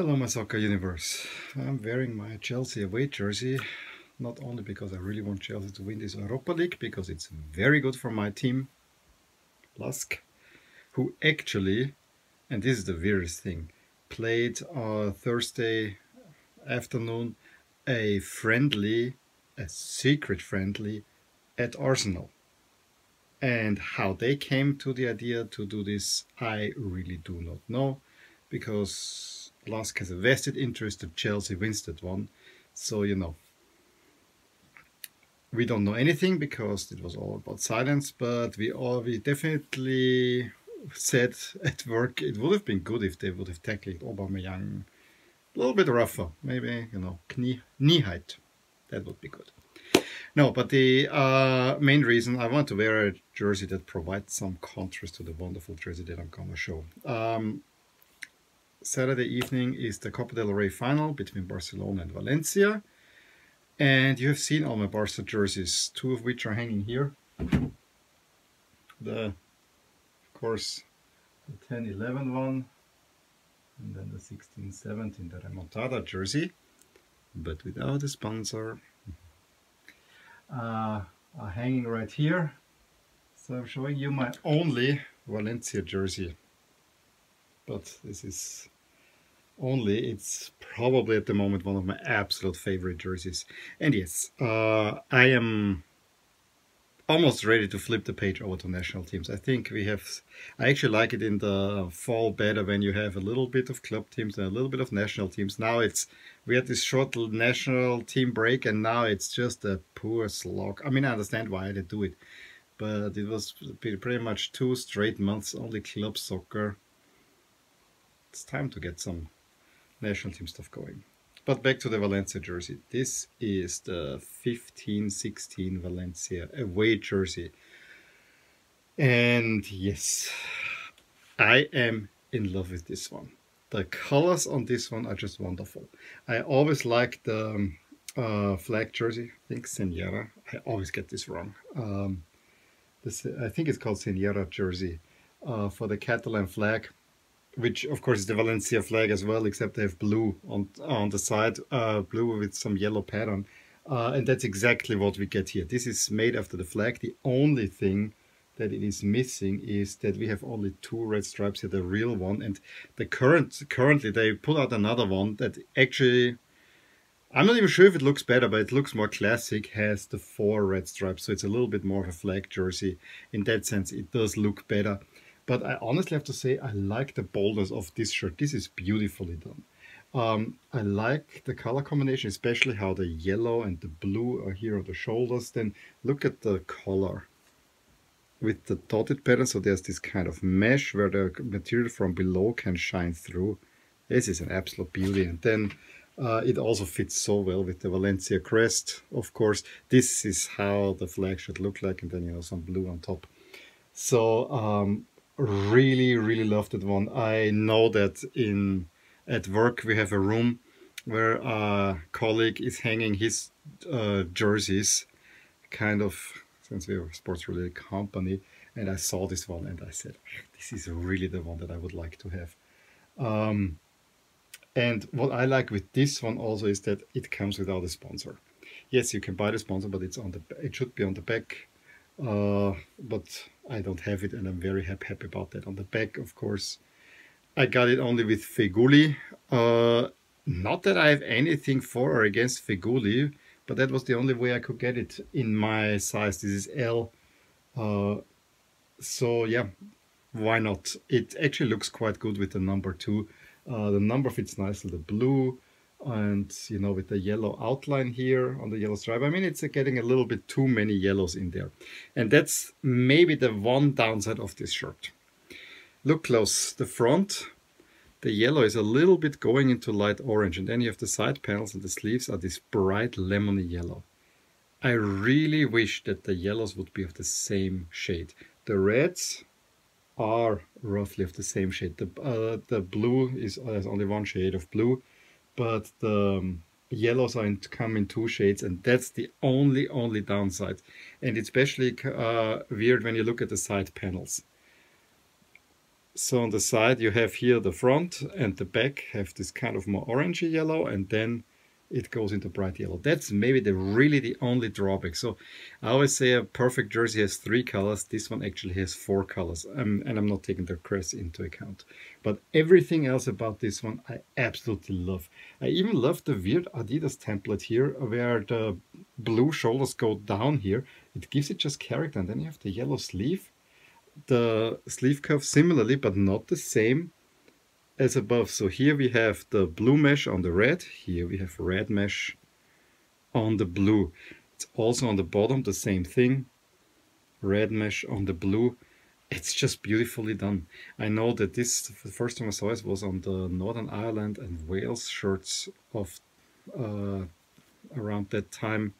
Hello my soccer universe. I'm wearing my Chelsea away jersey not only because I really want Chelsea to win this Europa League because it's very good for my team Lask who actually and this is the weirdest thing played on Thursday afternoon a friendly a secret friendly at Arsenal and how they came to the idea to do this, I really do not know, because Lask has a vested interest of Chelsea wins that one. So, you know, we don't know anything because it was all about silence, but we all we definitely said at work it would have been good if they would have tackled Aubameyang a little bit rougher, maybe, you know, knee, knee height. That would be good. No, but the uh, main reason I want to wear a jersey that provides some contrast to the wonderful jersey that I'm going to show. Um, Saturday evening is the Copa del Rey final between Barcelona and Valencia. And you have seen all my Barca jerseys, two of which are hanging here. The, of course, the 10-11 one, and then the 16-17, the Remontada jersey, but without a sponsor uh, are hanging right here. So I'm showing you my only Valencia jersey. But this is only, it's probably at the moment one of my absolute favorite jerseys. And yes, uh, I am almost ready to flip the page over to national teams. I think we have, I actually like it in the fall better when you have a little bit of club teams and a little bit of national teams. Now it's, we had this short national team break and now it's just a poor slog. I mean, I understand why they do it, but it was pretty much two straight months, only club soccer. It's time to get some national team stuff going. But back to the Valencia jersey. This is the 15-16 Valencia away jersey. And yes, I am in love with this one. The colors on this one are just wonderful. I always like the um, uh, flag jersey. I think Senyera. I always get this wrong. Um, this, I think it's called Senyera jersey uh, for the Catalan flag which of course is the Valencia flag as well, except they have blue on on the side, uh, blue with some yellow pattern. Uh, and that's exactly what we get here. This is made after the flag. The only thing that it is missing is that we have only two red stripes here, the real one. And the current currently they put out another one that actually, I'm not even sure if it looks better, but it looks more classic, has the four red stripes. So it's a little bit more of a flag jersey. In that sense, it does look better. But I honestly have to say I like the boldness of this shirt. This is beautifully done. Um, I like the color combination, especially how the yellow and the blue are here on the shoulders. Then look at the color with the dotted pattern. So there's this kind of mesh where the material from below can shine through. This is an absolute beauty. And then uh, it also fits so well with the Valencia crest. Of course, this is how the flag should look like. And then, you know, some blue on top. So um, really really loved that one. I know that in at work we have a room where a colleague is hanging his uh, jerseys kind of since we're a sports related company and i saw this one and i said this is really the one that i would like to have. Um, and what i like with this one also is that it comes without a sponsor. Yes you can buy the sponsor but it's on the it should be on the back uh, but I don't have it and I'm very happy, about that. On the back, of course, I got it only with Feghouli. Uh, not that I have anything for or against Feghouli, but that was the only way I could get it in my size. This is L. Uh, so yeah, why not? It actually looks quite good with the number two. Uh, the number fits nicely, the blue and you know with the yellow outline here on the yellow stripe i mean it's getting a little bit too many yellows in there. And that's maybe the one downside of this shirt. Look close the front the yellow is a little bit going into light orange and then you have the side panels and the sleeves are this bright lemony yellow. I really wish that the yellows would be of the same shade. The reds are roughly of the same shade. The uh, the blue is uh, there's only one shade of blue but the um, yellows are in, come in two shades and that's the only only downside. And especially uh, weird when you look at the side panels. So on the side you have here the front and the back have this kind of more orangey yellow and then it goes into bright yellow. That's maybe the really the only drawback. So I always say a perfect jersey has three colors. This one actually has four colors. Um, and I'm not taking the crest into account. But everything else about this one I absolutely love. I even love the weird Adidas template here where the blue shoulders go down here. It gives it just character. And then you have the yellow sleeve. The sleeve curve similarly, but not the same as above. So here we have the blue mesh on the red. Here we have red mesh on the blue. It's also on the bottom, the same thing. Red mesh on the blue. It's just beautifully done. I know that this, the first time I saw it was on the Northern Ireland and Wales shirts of uh, around that time.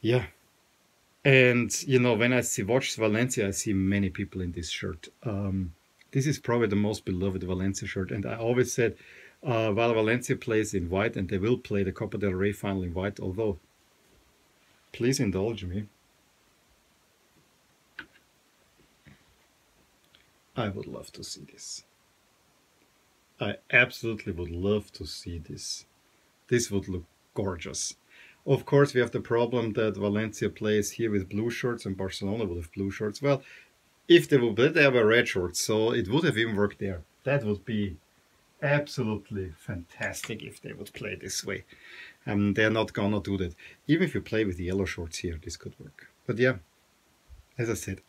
Yeah. And, you know, when I see watch Valencia, I see many people in this shirt. Um, this is probably the most beloved Valencia shirt. And I always said, uh, while Valencia plays in white, and they will play the Copa del Rey final in white, although, please indulge me. I would love to see this. I absolutely would love to see this. This would look gorgeous. Of course, we have the problem that Valencia plays here with blue shirts and Barcelona will have blue shirts. Well, if they would, they have a red short, so it would have even worked there. That would be absolutely fantastic if they would play this way. And um, they're not gonna do that. Even if you play with yellow shorts here, this could work. But yeah, as I said,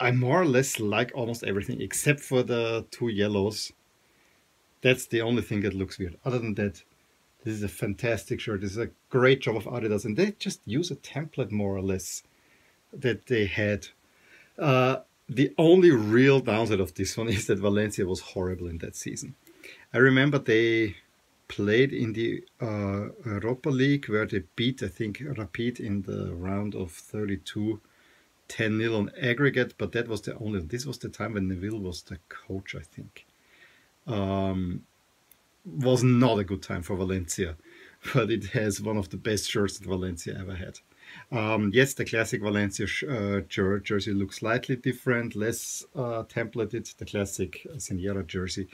I more or less like almost everything except for the two yellows. That's the only thing that looks weird. Other than that, this is a fantastic shirt. This is a great job of Adidas, and they just use a template more or less that they had. Uh, the only real downside of this one is that Valencia was horrible in that season. I remember they played in the uh, Europa League where they beat, I think, Rapid in the round of 32, 10-0 on aggregate, but that was the only, this was the time when Neville was the coach, I think. Um, was not a good time for Valencia, but it has one of the best shirts that Valencia ever had. Um, yes, the classic Valencia uh, jersey looks slightly different, less uh, templated, the classic Senyera jersey.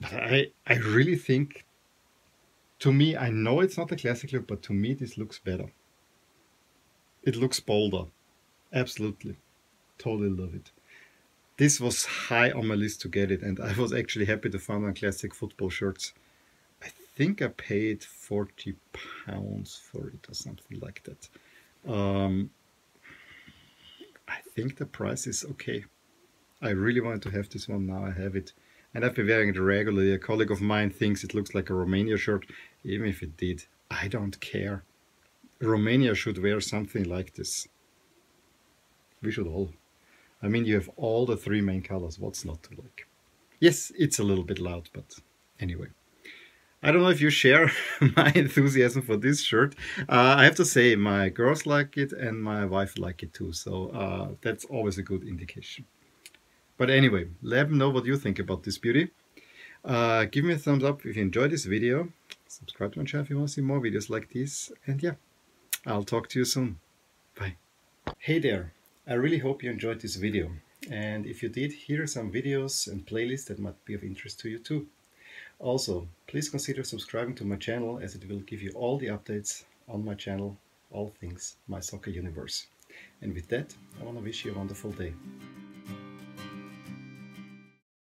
But I, I really think, to me, I know it's not a classic look, but to me this looks better. It looks bolder. Absolutely. Totally love it. This was high on my list to get it, and I was actually happy to find my classic football shirts think I paid 40 pounds for it or something like that. Um, I think the price is okay. I really wanted to have this one, now I have it. And I've been wearing it regularly. A colleague of mine thinks it looks like a Romania shirt. Even if it did, I don't care. Romania should wear something like this. We should all. I mean, you have all the three main colors. What's not to like? Yes, it's a little bit loud, but anyway. I don't know if you share my enthusiasm for this shirt. Uh, I have to say my girls like it and my wife like it too. So uh, that's always a good indication. But anyway, let me know what you think about this beauty. Uh, give me a thumbs up if you enjoyed this video. Subscribe to my channel if you want to see more videos like this. And yeah, I'll talk to you soon. Bye. Hey there. I really hope you enjoyed this video. And if you did, here are some videos and playlists that might be of interest to you too. Also, please consider subscribing to my channel as it will give you all the updates on my channel, all things My Soccer Universe. And with that, I want to wish you a wonderful day.